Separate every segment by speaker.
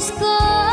Speaker 1: namimiss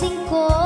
Speaker 1: sinh cô.